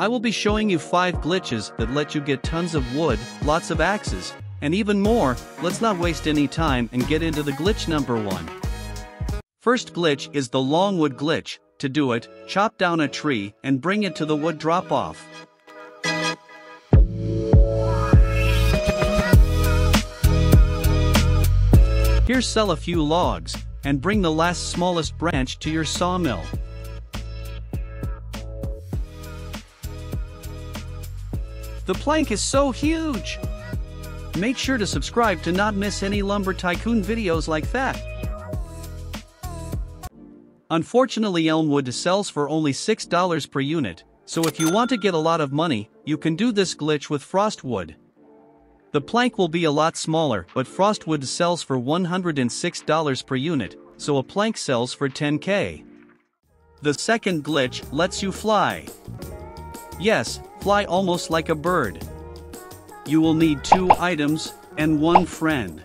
I will be showing you 5 glitches that let you get tons of wood, lots of axes, and even more, let's not waste any time and get into the glitch number 1. First glitch is the longwood glitch, to do it, chop down a tree and bring it to the wood drop off. Here sell a few logs, and bring the last smallest branch to your sawmill. The plank is so huge! Make sure to subscribe to not miss any Lumber Tycoon videos like that. Unfortunately Elmwood sells for only $6 per unit, so if you want to get a lot of money, you can do this glitch with Frostwood. The plank will be a lot smaller, but Frostwood sells for $106 per unit, so a plank sells for 10k. The second glitch lets you fly. Yes, fly almost like a bird. You will need two items and one friend.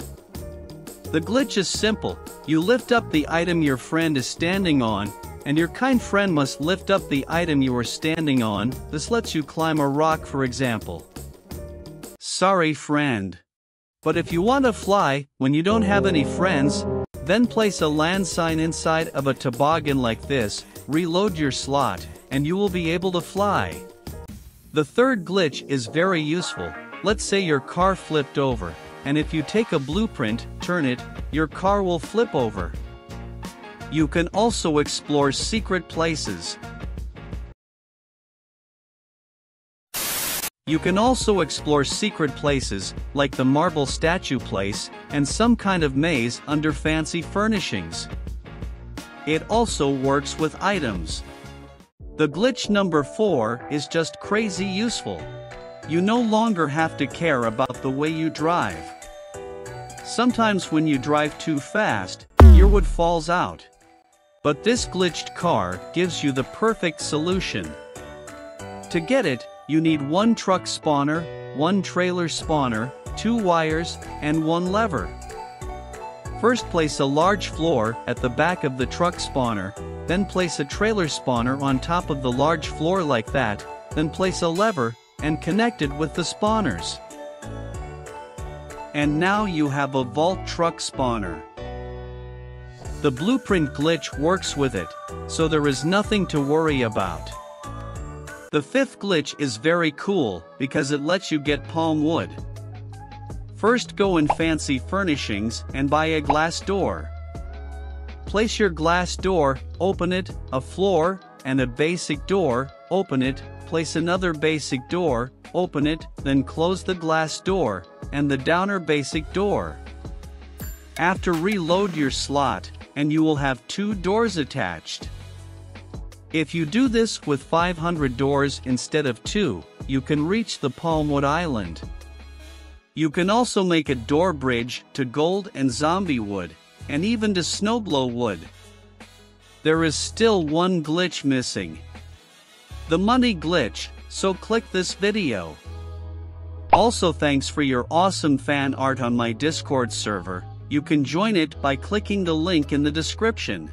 The glitch is simple, you lift up the item your friend is standing on, and your kind friend must lift up the item you are standing on, this lets you climb a rock for example. Sorry friend. But if you want to fly, when you don't have any friends, then place a land sign inside of a toboggan like this, reload your slot, and you will be able to fly. The third glitch is very useful, let's say your car flipped over, and if you take a blueprint, turn it, your car will flip over. You can also explore secret places. You can also explore secret places, like the marble statue place, and some kind of maze under fancy furnishings. It also works with items. The glitch number 4 is just crazy useful. You no longer have to care about the way you drive. Sometimes when you drive too fast, your wood falls out. But this glitched car gives you the perfect solution. To get it, you need one truck spawner, one trailer spawner, two wires, and one lever. First place a large floor at the back of the truck spawner, then place a trailer spawner on top of the large floor like that, then place a lever and connected with the spawners. And now you have a vault truck spawner. The blueprint glitch works with it, so there is nothing to worry about. The fifth glitch is very cool because it lets you get palm wood. First go in fancy furnishings and buy a glass door. Place your glass door, open it, a floor, and a basic door, open it, place another basic door, open it, then close the glass door, and the downer basic door. After reload your slot, and you will have two doors attached. If you do this with 500 doors instead of two, you can reach the Palmwood Island. You can also make a door bridge to gold and zombie wood, and even to snowglow wood. There is still one glitch missing. The money glitch, so click this video. Also thanks for your awesome fan art on my Discord server, you can join it by clicking the link in the description.